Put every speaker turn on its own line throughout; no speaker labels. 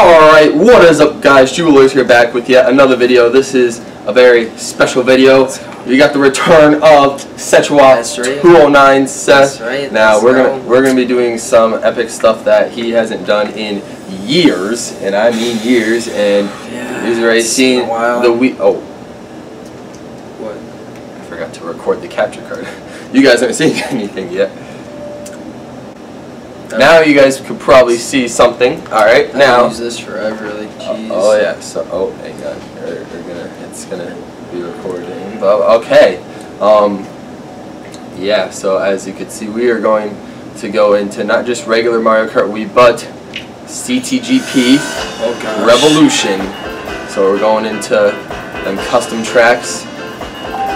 Alright, what is up guys? G. Walers here back with yet another video. This is a very special video. We got the return of Sechua
right.
209 Seth.
Right,
Now we're
go.
gonna we're gonna be doing some epic stuff that he hasn't done in years, and I mean years, and
Yeah,
he's already seen
been a while.
the we oh
What?
I forgot to record the capture card. You guys haven't seen anything yet. Now you guys could probably see something. Alright,
I
now
use this forever, like jeez.
Oh yeah, so oh hang on, we're, we're gonna it's gonna be recording. But okay, um, yeah. So as you can see, we are going to go into not just regular Mario Kart Wii, but CTGP
Oh.
Revolution. So we're going into them custom tracks.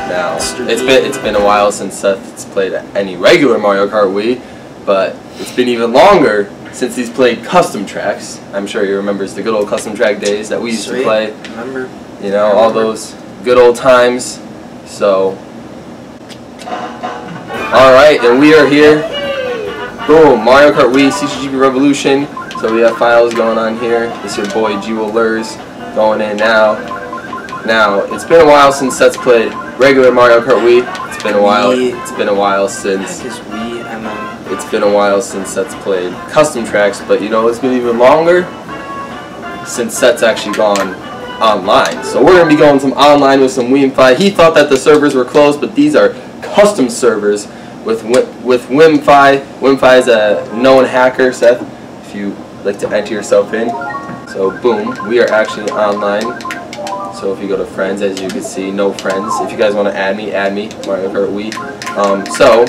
Now it's been it's been a while since Seth's played any regular Mario Kart Wii, but it's been even longer since he's played custom tracks. I'm sure he remembers the good old custom track days that we used to play.
Remember?
You know,
I
all those good old times. So, alright, and we are here. Boom, Mario Kart Wii CTGP Revolution. So we have files going on here. It's your boy G. Walers going in now. Now, it's been a while since Seth's played regular Mario Kart Wii. It's been a while. It's been a while since It's been a while since Seth's played custom tracks, but you know it's been even longer since Seth's actually gone online. So we're gonna be going some online with some Wiimmfi. He thought that the servers were closed, but these are custom servers with Wi- with Wiimmfi. Wiimmfi is a known hacker, Seth. If you like to enter yourself in, so boom, we are actually online. So if you go to friends, as you can see, no friends. If you guys want to add me, add me, Mario Kart Wii. Um, so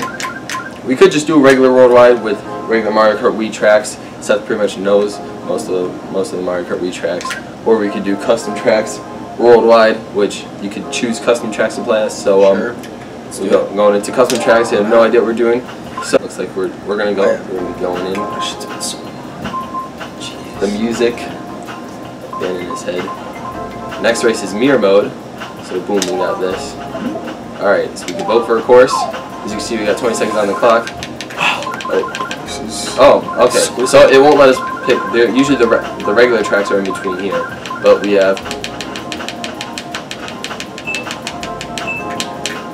we could just do regular worldwide with regular Mario Kart Wii tracks. Seth pretty much knows most of the most of the Mario Kart Wii tracks. Or we could do custom tracks worldwide, which you could choose custom tracks to play as. So um,
sure.
we go, going into custom tracks. You have no idea what we're doing. So looks like we're we're gonna go.
Oh.
We're gonna be going in.
Been so
The music been in his head. Next race is mirror mode. So boom, we got this. All right, so we can vote for a course. As you can see, we got 20 seconds on the clock. Oh, okay. So it won't let us pick. they're- Usually the re- the regular tracks are in between here, but we have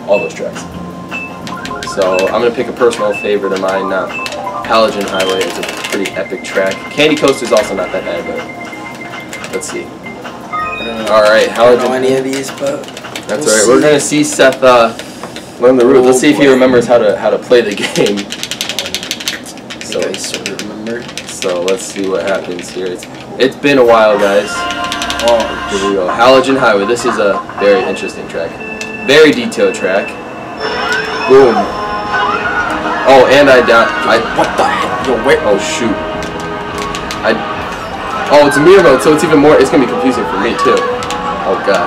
all those tracks. So I'm gonna pick a personal favorite of mine, not Halogen Highway. is a pretty epic track. Candy Coast is also not that bad, but let's see. All right,
I don't know any of these, but
That's
we'll
all right. We're gonna see Seth uh, learn the rules. Let's see if he remembers how to how to play the game. So.
I sort of remember.
So let's see what happens here. It's, it's been a while, guys.
Oh,
Here we go. Halogen Highway. This is a very interesting track. Very detailed track. Boom. Oh, and I down. I.
what the heck? Yo, wait.
Oh shoot. I. Oh, it's a mirror mode, so it's even more. It's gonna be confusing for me too. Oh god.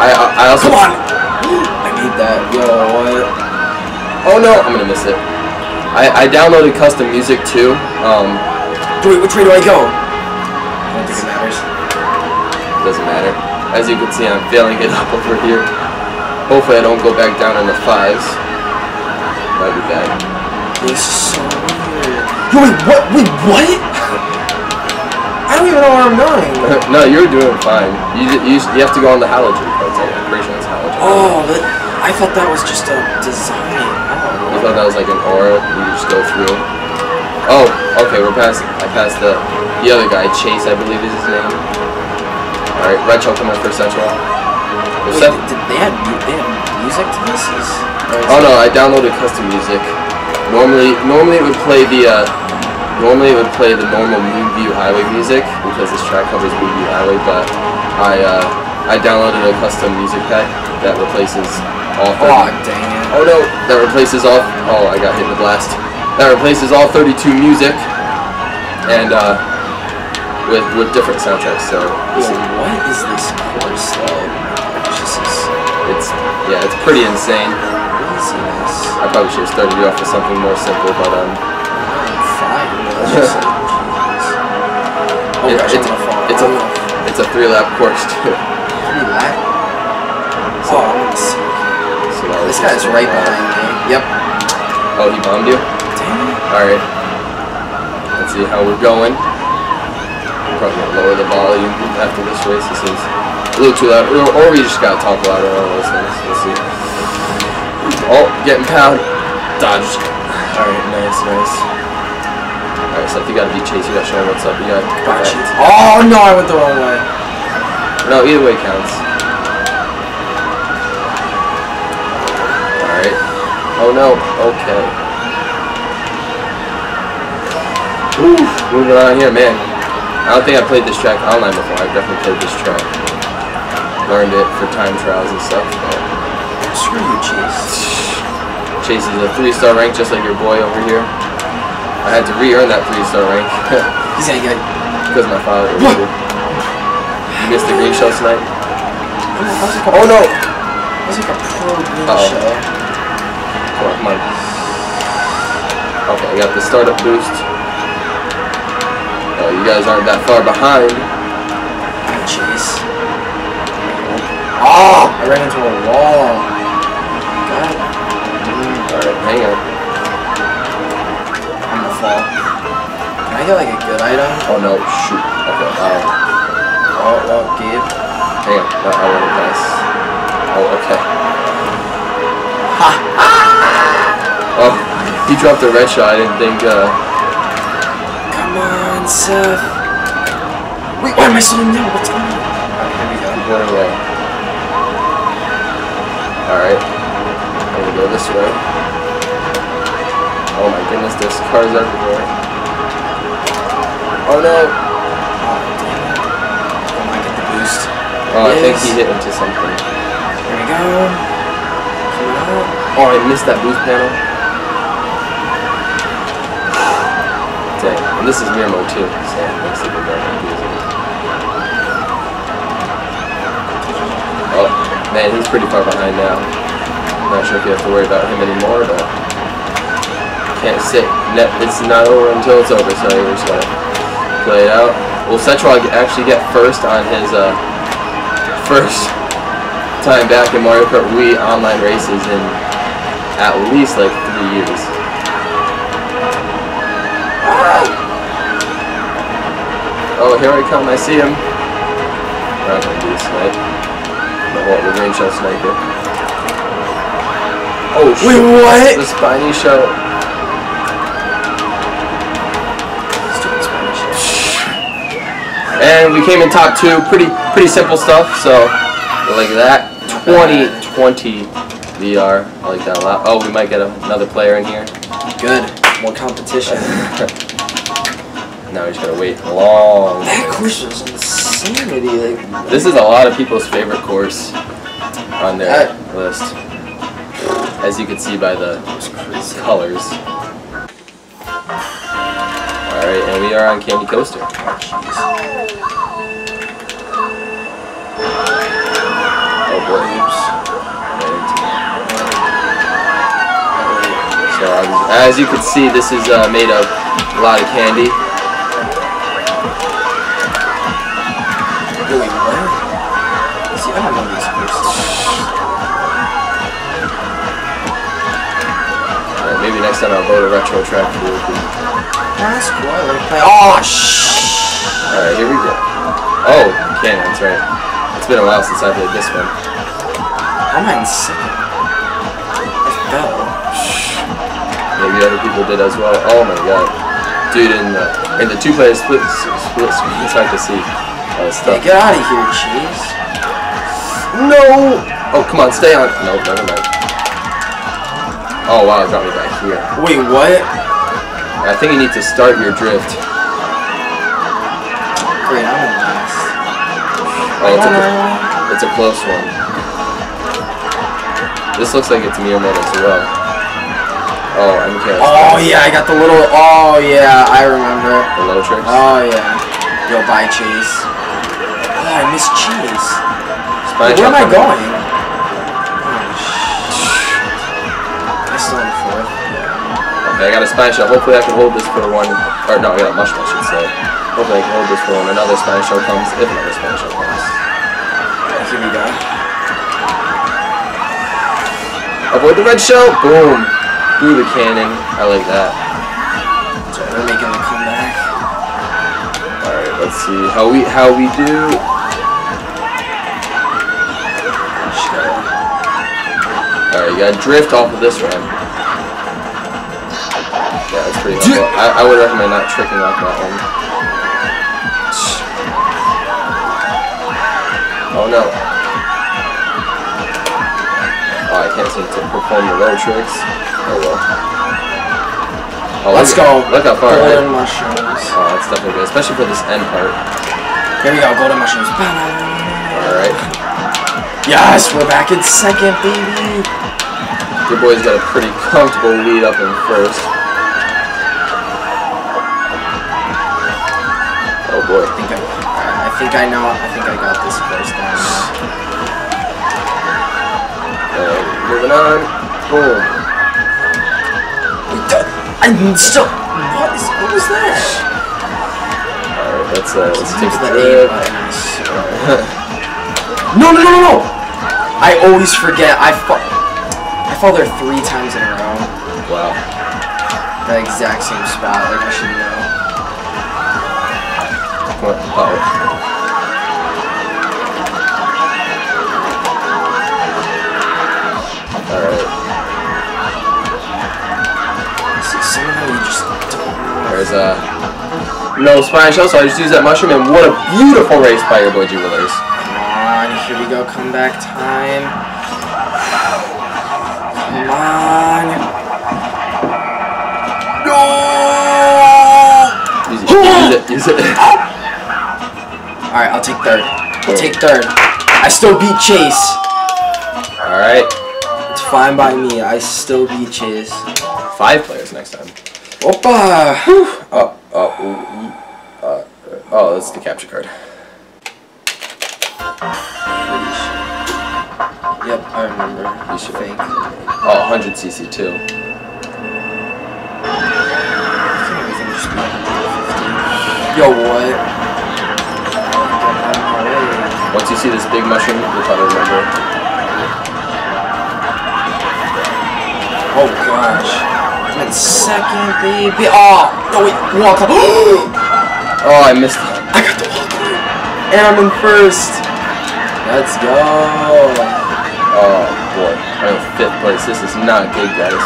I I, I also.
Come on! I need that. Yo, what?
Oh no, I'm gonna miss it. I I downloaded custom music too. Um,
Wait, which way do I go? I don't think it matters.
Doesn't matter. As you can see, I'm failing it up over here. Hopefully I don't go back down in the fives. That'd be bad.
This is so weird. Yo, wait, what? Wait, what? I don't even know where I'm going.
no, you're doing fine. You, ju- you, you have to go on the halogen parts. I'm pretty sure it's halogen.
Oh, that, I thought that was just a design.
You
Oh,
thought that was like an aura you just go through. Oh, okay, we're past, I passed the, the other guy, Chase, I believe is his name. Alright, Red Choke coming for Central.
Wait,
Seth-
did they have, they have music to this? Is,
Oh no, I downloaded custom music. Normally, normally it would play the, uh, normally it would play the normal Moonview Highway music because this track covers Moonview Highway, but I, uh, I downloaded a custom music pack that replaces all. 30
Oh, dang it.
Oh no, that replaces all. Oh, I got hit in the blast. That replaces all 32 music, and uh, with with different soundtracks. So
Yo, what is this course, though? Jesus.
it's yeah, it's pretty insane. I probably should have started you off with something more simple, but um,
fine, it's just like, Jesus. Oh,
It-
gosh,
it's- it's a it's a three lap course too.
This guy's right behind me. Yep.
Oh, he bombed you.
Dang it.
All right. Let's see how we're going. probably gonna lower the volume after this race. This is a little too loud. Or, we just gotta talk louder on those things. Let's see. Oh, getting pound. Dodged. Alright, nice, nice. Alright, so you gotta be Chase. You gotta show him what's up. You gotta.
Gotcha. Oh no, I went the wrong way.
No, either way counts. Oh no. Okay. Ooh, moving on here, man. I don't think I played this track online before. I've definitely played this track. Learned it for time trials and stuff. But
Screw you, Chase.
Chase is a three-star rank, just like your boy over here. I had to re-earn that three-star rank
He's gonna get. it.
because my father.
What?
You missed the green shell tonight.
Oh no! Was like a pro green
Uh-oh.
shell.
Come on, come on. Okay, I got the startup boost. Oh, you guys aren't that far behind.
Ah, Chase. Oh! I ran into a wall. God.
Alright, hang on.
I'm gonna fall. Can I get like a good item?
Oh no, shoot. Okay, uh,
Oh, well, Gabe.
hang on. No, I want to pass. Oh, okay.
Ha!
Oh, he dropped a red shot. I didn't think, uh,
Come on, Seth. Wait, why am I slowing down? What's going on? Alright, here we go.
keep going away. Alright. I'm gonna go this way. Oh my goodness, there's cars everywhere. Oh no!
Oh. Come get the boost.
Oh, I think he hit into something.
Here we go.
Oh, I missed that boost panel. And this is mirror mode too, so it makes it more confusing. Oh, man, he's pretty far behind now. Not sure if you have to worry about him anymore, but can't sit. It's not over until it's over, so you're just gonna play it out. Will Setral actually get first on his uh, first time back in Mario Kart Wii online races in at least like three years. Oh, here I come, I see him. Gonna do this tonight. No, what, the green shell sniper. Oh,
Wait,
shit.
what?
The spiny shell.
Stupid Spanish.
And we came in top two. Pretty pretty simple stuff, so like that. 2020 VR. I like that a lot. Oh, we might get a, another player in here.
Good. More competition.
now we just gotta wait long.
that course was insanity. Like,
This is a lot of people's favorite course on their
That-
list, as you can see by the colors. Alright, and we are on Candy Coaster. Oh boy. oops. So as, as you can see, this is uh, made of a lot of candy. Uh, time I'll go to retro track.
That's cool. I like. Oh, shh.
Alright, here we go. Oh, cannons, right. It's been a while since I played this one.
I'm not second. I fell.
Maybe other people did as well. Oh my god. Dude, in the in the two player split split screen, it's hard to see all this
Hey,
stuff.
get out of here, Cheese.
No! Oh, come on, stay on. No, never mind. Oh wow, it got me back here.
Wait, what?
I think you need to start your drift.
Great, I'm in last.
Oh, it's a, it's a close one. This looks like it's mode as well. Oh, MK.
Oh yeah, I got the little. Oh yeah, I remember.
The low tricks.
Oh yeah. Yo, bye, Cheese. Oh, I miss Cheese. Where am I going?
Okay, I got a spine shot. Hopefully I can hold this for one. Or no, I got a mushroom, I should say. Hopefully I can hold this for when another spine shot comes. If another spine shot comes.
Alright, here we go.
Avoid the red shell. Boom. Through the cannon. I like that.
So we're making the comeback.
Alright, let's let's see how we how we do. Alright, you gotta drift off of this ramp. Pretty. I, I would recommend not tricking off that one. Oh no. Oh, I can't seem to perform the low tricks. Oh well. Oh,
Let's go.
Look how far.
Golden mushrooms.
Oh, that's definitely good, especially for this end part.
Here we go, golden mushrooms.
Alright.
Yes, we're back in second, baby.
Your boy's got a pretty comfortable lead up in first. Boy.
I think I, I think I know. I think I got this first down.
Uh, moving on. Boom.
I'm still. What is? What was that?
Alright, let's uh, let's take a
the A
trip.
No, no, no, no, no! I always forget. I fall. I fall there three times in a row.
wow.
The exact same spot. Like I should know.
What? Alright.
Somehow you just.
There's a no spine shell, so I just use that mushroom and what a beautiful race by your boy G. Walers.
Come on, here we go. Comeback time. Come on. No!
Use it, use it, use it.
Alright, I'll take third. I'll take third. I still beat Chase.
Alright.
It's fine by me. I still beat Chase.
Five players next time.
Opa!
Oh, oh, ooh, uh, oh, that's the capture card.
Yep, I remember.
You should-
Fake.
Oh, 100 CC too.
Yo, what?
Once you see this big mushroom, you'll probably remember.
Oh gosh. I'm second, baby. Oh, no wait, walk up.
Oh, I missed it.
I got the walk up. And I'm in first. Let's go.
Oh boy, I'm in fifth place. This is not good, guys.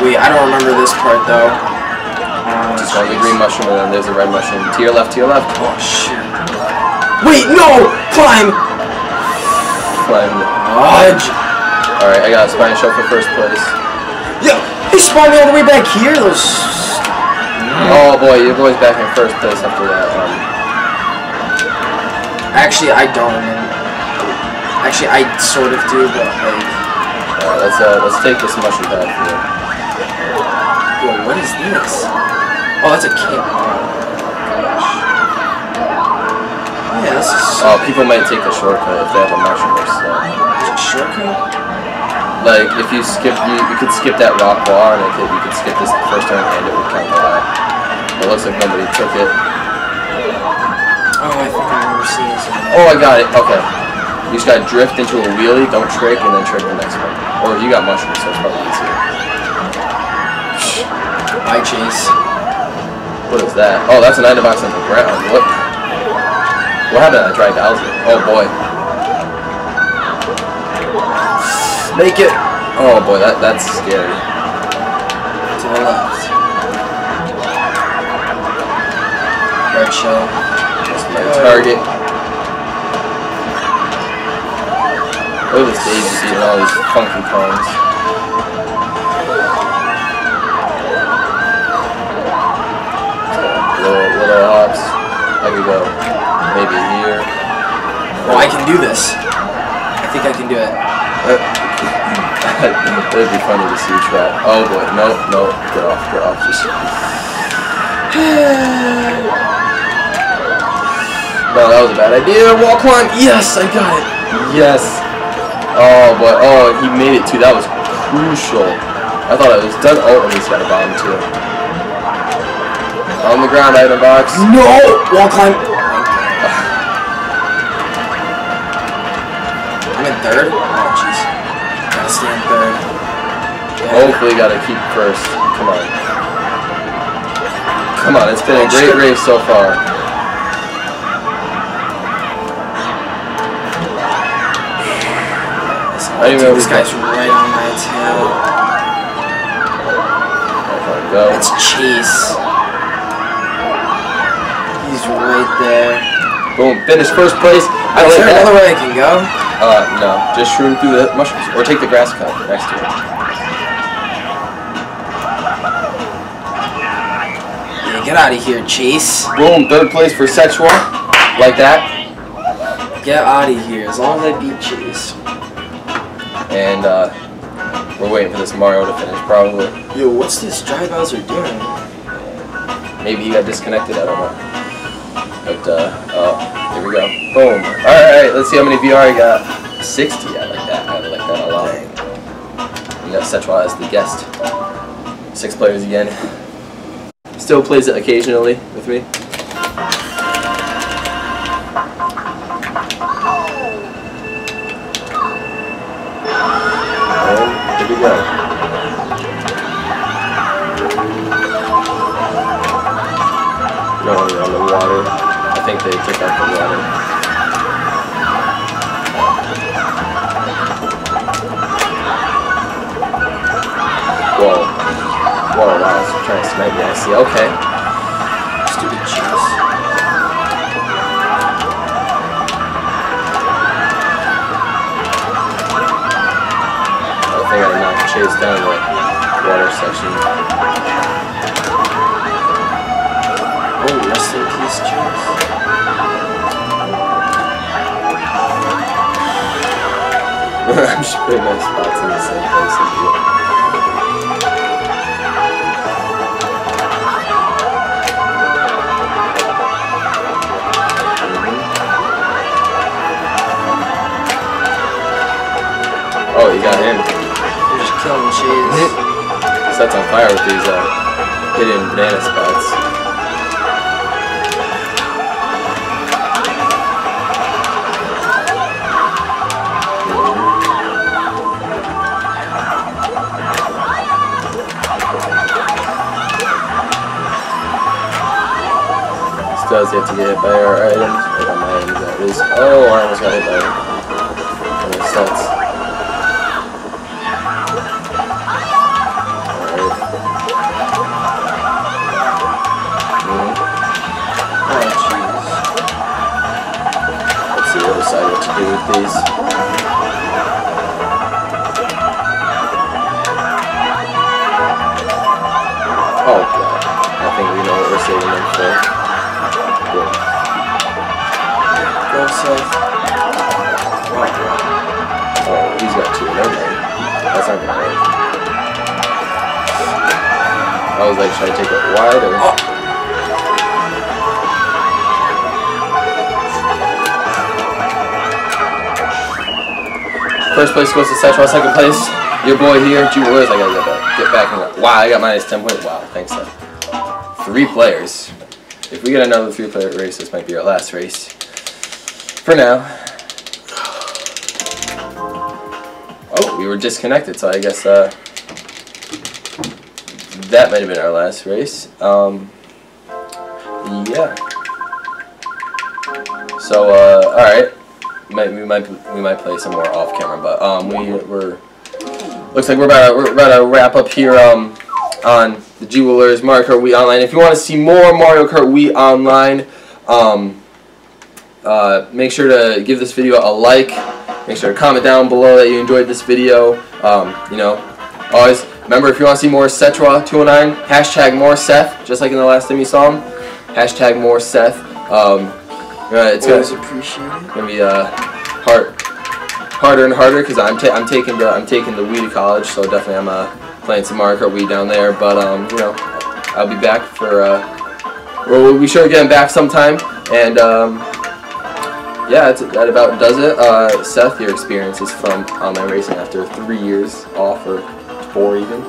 Wait, I don't remember this part though. Uh,
Just on the green mushroom and then there's a red mushroom. To your left, to your left.
Oh shoot. Wait, no! Climb!
Climb.
Fudge!
Alright, I got a spine shell for first place.
Yeah, he spawned me all the way back here. Those.
Oh boy, your boy's back in first place after that. Um,
Actually, I don't remember. Actually, I sort of do, but like,
alright, let's uh, let's take this mushroom path here.
yo, what is this? Oh, that's a kid. Oh,
people might take the shortcut if they have a mushroom or so.
shortcut.
Like if you skip, you, you could skip that rock wall and could, you could skip this first turn and it would count the lap. It looks like nobody took it.
Oh, I think I remember seeing this.
Oh, I got it. Okay. You just gotta drift into a wheelie, don't trick, and then trick the next one. Or if you got mushrooms, so it's probably easier.
I Chase.
What is that? Oh, that's an item box on the ground. What? What happened to that dry Bowser? Oh boy.
Make it
Oh boy, that that's scary.
to the left. Red shell.
That's my target. Look at this Daisy beating all these funky clones. Little, little hops.
Oh, I can do this. I think I can do it.
It'd be funny to see you try. Oh boy, no, no, get off, get off. Just no, that was a bad idea. Wall climb. Yes, I got it. Yes. Oh boy. Oh, he made it too. That was crucial. I thought it was done. Oh, and he's got a bomb too. On the ground, item box.
No! Wall climb.
Hopefully got to keep first. Come on. Come on, it's been a great race so far. I even
this guy's right on my tail.
There go.
That's cheese. He's right there.
Boom, finish first place. I like
another way I can go?
Uh, no. Just shroom through the mushrooms. Or take the grass cut next to it.
Get out of here, Chase.
Boom. Third place for Sexual. Like that.
Get out of here. As long as I beat Chase.
And, uh, we're waiting for this Mario to finish, probably.
Yo, what's this Dry Bowser doing?
Maybe he got disconnected, I don't know. But, uh, oh, here we go. Boom. Alright, let's see how many VR I got. 60, I like that. I like that a lot. We got Sechua as the guest. Six players again. Still plays it occasionally with me. And here we go. No, on the water. I think they took out the water. Trying to snipe me. I see. Okay.
Stupid Chase.
I think I knocked Chase down the water section.
Oh, rest in peace, Chase.
I'm just putting my spots in the same place as you.
Just.
Sets on fire with these uh, hidden banana spots. Still has yet to get hit by our items. My items, that. Oh, I almost got hit by one of
Oh,
we're saving them for. Cool.
Go, Seth.
Oh, he's got two. Never mind. That's not gonna work. I was like, should I take it wide or?
Oh.
First place goes to Sechua. Second place, your boy here, G. I gotta get back, get back that. Wow, I got minus 10 points. Wow, thanks, Seth. Three players. If we get another three player race, this might be our last race. For now. Oh, we were disconnected, so I guess uh, that might have been our last race. Um, yeah. So, uh, alright might we might we might play some more off camera, but um we we're looks like we're about to, we're about to wrap up here um on the G. Walers Mario Kart Wii Online. If you want to see more Mario Kart Wii Online, um uh, make sure to give this video a like. Make sure to comment down below that you enjoyed this video. Um, you know, always remember if you want to see more Setra209, hashtag more Seth, just like in the last time you saw him. Hashtag more Seth. Uh, it's gonna
appreciate it.
gonna be uh hard harder and harder because I'm ta- I'm taking the I'm taking the Wii to college, so definitely I'm uh playing some Mario Kart Wii down there. But um you know I'll be back for uh well we'll be sure to get him back sometime and um yeah that about does it. Uh Seth, your experiences from online racing after three years off or four even.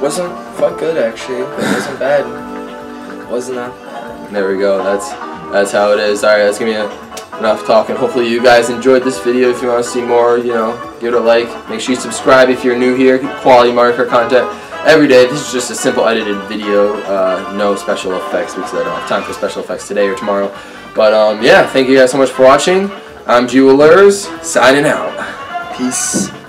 Wasn't felt good actually. It wasn't bad. Wasn't that.
There we go. That's that's how it is. All right, that's gonna be enough talking. Hopefully you guys enjoyed this video. If you want to see more, you know, give it a like. Make sure you subscribe if you're new here. Quality marker content every day. This is just a simple edited video. Uh, no special effects because I don't have time for special effects today or tomorrow. But um, yeah, thank you guys so much for watching. I'm G. Walers signing out.
Peace.